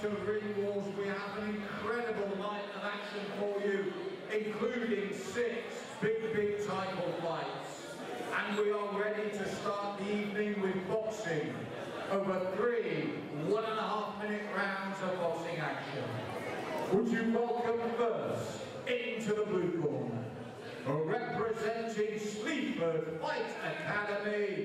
to Ring Wars. We have an incredible night of action for you, including six big, big title fights. And we are ready to start the evening with boxing over three one and a half minute rounds of boxing action. Would you welcome first into the blue corner, representing Sleaford Fight Academy,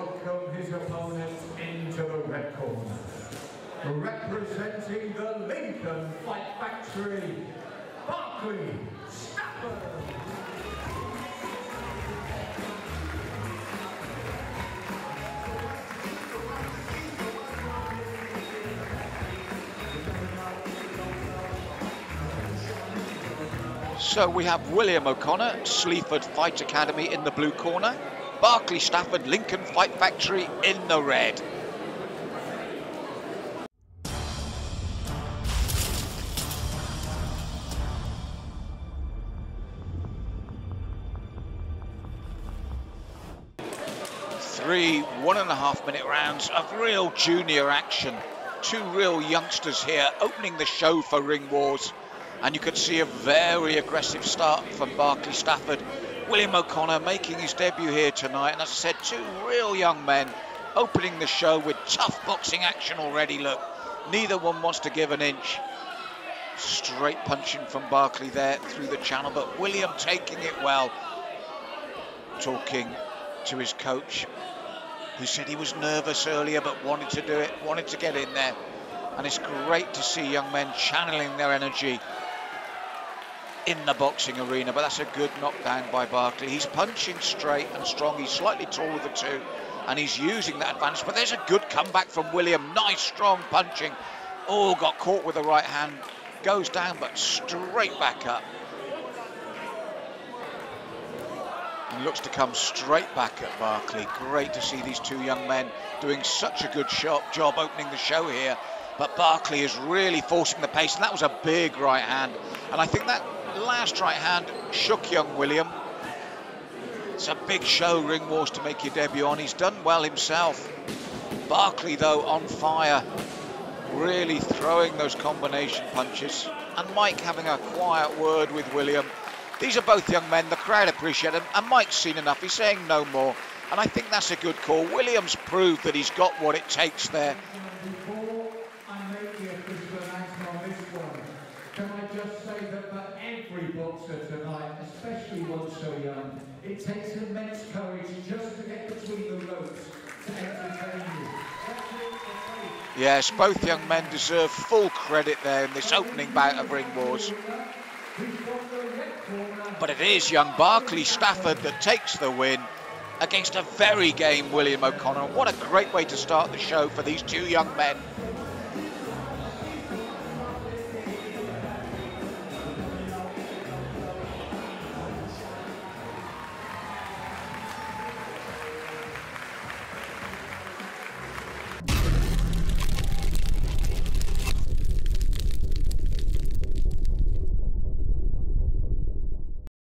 welcome his opponent into the red corner? Representing the Lincoln Fight Factory, Barclay Stafford. So we have William O'Connor, Sleaford Fight Academy in the blue corner, Barclay Stafford, Lincoln Fight Factory in the red. Three one and a half minute rounds of real junior action. Two real youngsters here opening the show for Ring Wars. And you can see a very aggressive start from Barclay Stafford. William O'Connor making his debut here tonight. And as I said, two real young men opening the show with tough boxing action already. Look, neither one wants to give an inch. Straight punching from Barclay there through the channel, but William taking it well. Talking to his coach, who said he was nervous earlier but wanted to do it, wanted to get in there. And it's great to see young men channeling their energy in the boxing arena, but that's a good knockdown by Barclay. He's punching straight and strong. He's slightly taller the two, and he's using that advantage. But there's a good comeback from William. Nice, strong punching. Oh, got caught with the right hand. Goes down, but straight back up. And looks to come straight back at Barclay. Great to see these two young men doing such a good shop job opening the show here. But Barclay is really forcing the pace, and that was a big right hand. And I think that last right hand shook young William. It's a big show, Ring Wars, to make your debut on. He's done well himself. Barclay, though, on fire. Really throwing those combination punches. And Mike having a quiet word with William. These are both young men. The crowd appreciate them. And Mike's seen enough. He's saying no more. And I think that's a good call. Williams proved that he's got what it takes there. Before I make the official announcement on this one, can I just say that for every boxer tonight, especially one so young, it takes immense courage just to get between the ropes to entertain you. Yes, both young men deserve full credit there in this opening bout of Ring Wars. But it is young Barclay Stafford that takes the win against a very game William O'Connor. What a great way to start the show for these two young men.